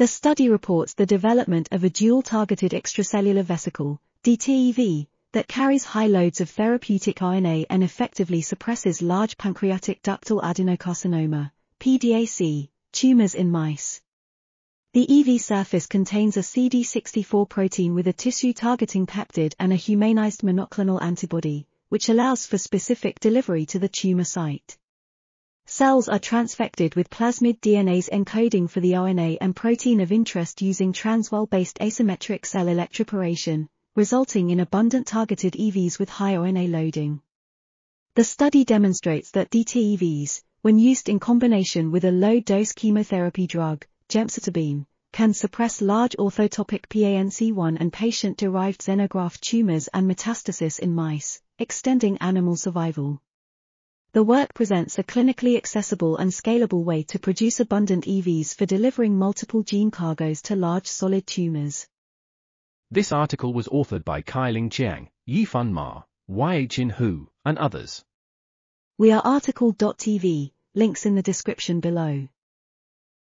The study reports the development of a dual-targeted extracellular vesicle, DTEV, that carries high loads of therapeutic RNA and effectively suppresses large pancreatic ductal adenocarcinoma, PDAC, tumors in mice. The EV surface contains a CD64 protein with a tissue-targeting peptide and a humanized monoclonal antibody, which allows for specific delivery to the tumor site. Cells are transfected with plasmid DNAs encoding for the RNA and protein of interest using transwell-based asymmetric cell electroporation, resulting in abundant targeted EVs with high RNA loading. The study demonstrates that DTEVs, when used in combination with a low-dose chemotherapy drug, gemcitabine, can suppress large orthotopic PANC1 and patient-derived xenograft tumors and metastasis in mice, extending animal survival. The work presents a clinically accessible and scalable way to produce abundant EVs for delivering multiple gene cargoes to large solid tumors. This article was authored by Kailing Chiang, Yifan Ma, Yhin Hu, and others. We are RTCL.TV, links in the description below.